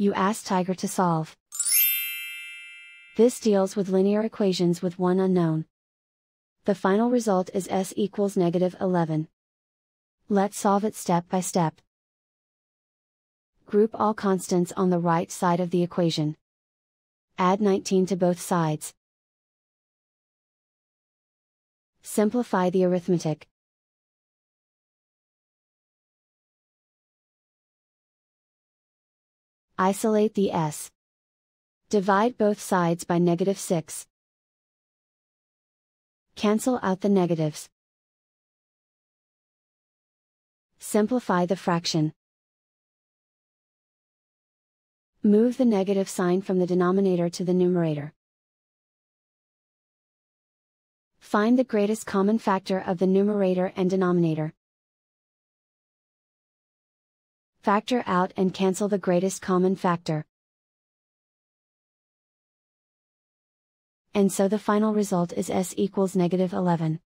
You ask Tiger to solve. This deals with linear equations with one unknown. The final result is s equals negative 11. Let's solve it step by step. Group all constants on the right side of the equation. Add 19 to both sides. Simplify the arithmetic. Isolate the s. Divide both sides by negative 6. Cancel out the negatives. Simplify the fraction. Move the negative sign from the denominator to the numerator. Find the greatest common factor of the numerator and denominator. Factor out and cancel the greatest common factor. And so the final result is s equals negative 11.